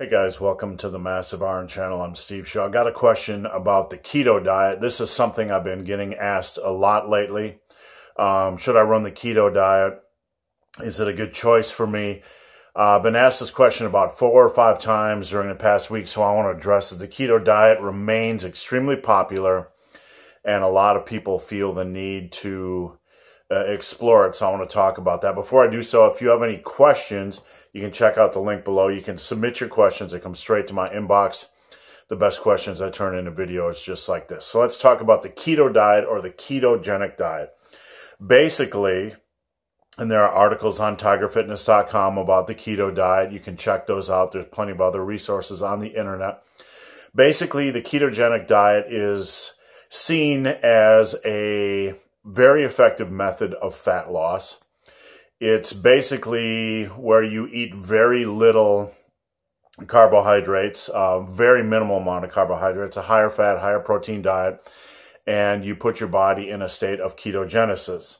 Hey guys, welcome to the Massive Iron channel. I'm Steve Shaw. I got a question about the keto diet. This is something I've been getting asked a lot lately. Um, should I run the keto diet? Is it a good choice for me? Uh, I've been asked this question about four or five times during the past week, so I want to address it. The keto diet remains extremely popular, and a lot of people feel the need to uh, explore it, so I want to talk about that. Before I do so, if you have any questions, you can check out the link below. You can submit your questions. They come straight to my inbox. The best questions I turn into videos just like this. So let's talk about the keto diet or the ketogenic diet. Basically, and there are articles on tigerfitness.com about the keto diet. You can check those out. There's plenty of other resources on the internet. Basically, the ketogenic diet is seen as a very effective method of fat loss. It's basically where you eat very little carbohydrates, uh, very minimal amount of carbohydrates, a higher fat, higher protein diet, and you put your body in a state of ketogenesis.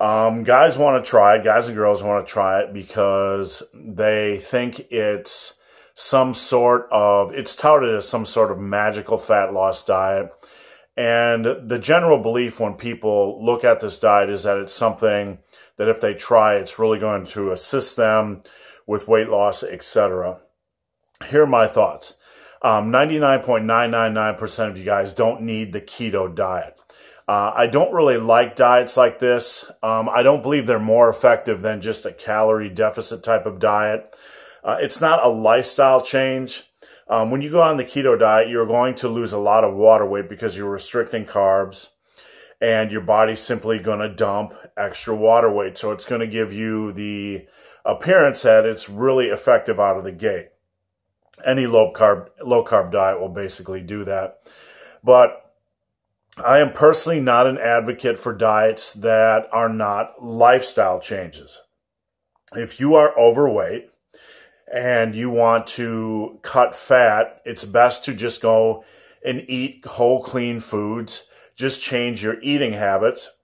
Um, guys want to try it, guys and girls want to try it because they think it's some sort of, it's touted as some sort of magical fat loss diet. And the general belief when people look at this diet is that it's something that if they try, it's really going to assist them with weight loss, etc. Here are my thoughts. 99.999% um, of you guys don't need the keto diet. Uh, I don't really like diets like this. Um, I don't believe they're more effective than just a calorie deficit type of diet. Uh, it's not a lifestyle change. Um, when you go on the keto diet, you're going to lose a lot of water weight because you're restricting carbs and your body's simply going to dump extra water weight. So it's going to give you the appearance that it's really effective out of the gate. Any low carb, low carb diet will basically do that. But I am personally not an advocate for diets that are not lifestyle changes. If you are overweight and you want to cut fat, it's best to just go and eat whole clean foods just change your eating habits.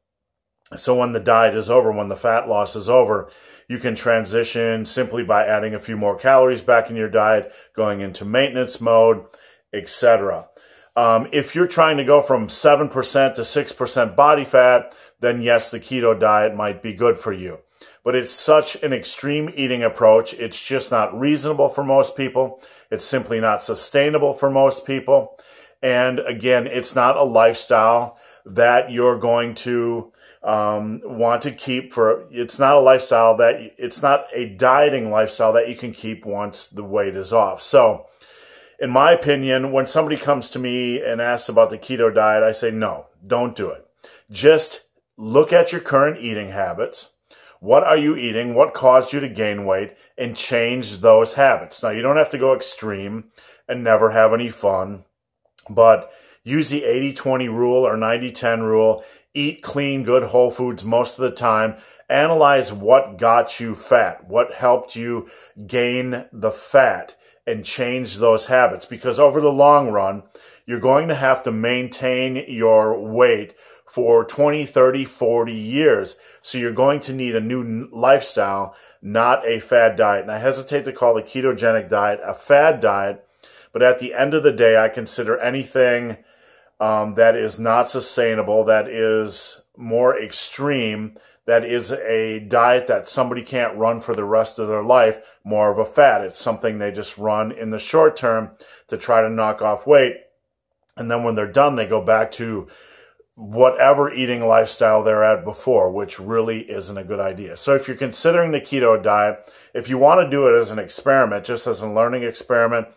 So when the diet is over, when the fat loss is over, you can transition simply by adding a few more calories back in your diet, going into maintenance mode, etc. Um, if you're trying to go from 7% to 6% body fat, then yes, the keto diet might be good for you. But it's such an extreme eating approach. It's just not reasonable for most people. It's simply not sustainable for most people. And again, it's not a lifestyle that you're going to um, want to keep for. It's not a lifestyle that it's not a dieting lifestyle that you can keep once the weight is off. So, in my opinion, when somebody comes to me and asks about the keto diet, I say no, don't do it. Just look at your current eating habits. What are you eating? What caused you to gain weight? And change those habits. Now, you don't have to go extreme and never have any fun but use the 80-20 rule or 90-10 rule. Eat clean, good whole foods most of the time. Analyze what got you fat, what helped you gain the fat and change those habits because over the long run, you're going to have to maintain your weight for 20, 30, 40 years. So you're going to need a new lifestyle, not a fad diet. And I hesitate to call the ketogenic diet a fad diet but at the end of the day, I consider anything um, that is not sustainable, that is more extreme, that is a diet that somebody can't run for the rest of their life, more of a fad. It's something they just run in the short term to try to knock off weight. And then when they're done, they go back to whatever eating lifestyle they're at before, which really isn't a good idea. So if you're considering the keto diet, if you want to do it as an experiment, just as a learning experiment,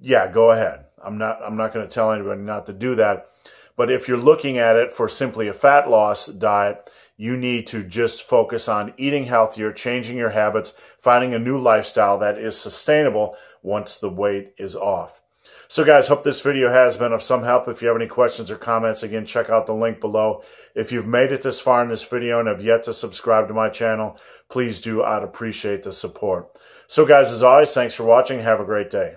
yeah, go ahead. I'm not, I'm not going to tell anybody not to do that. But if you're looking at it for simply a fat loss diet, you need to just focus on eating healthier, changing your habits, finding a new lifestyle that is sustainable once the weight is off. So guys, hope this video has been of some help. If you have any questions or comments, again, check out the link below. If you've made it this far in this video and have yet to subscribe to my channel, please do. I'd appreciate the support. So guys, as always, thanks for watching. Have a great day.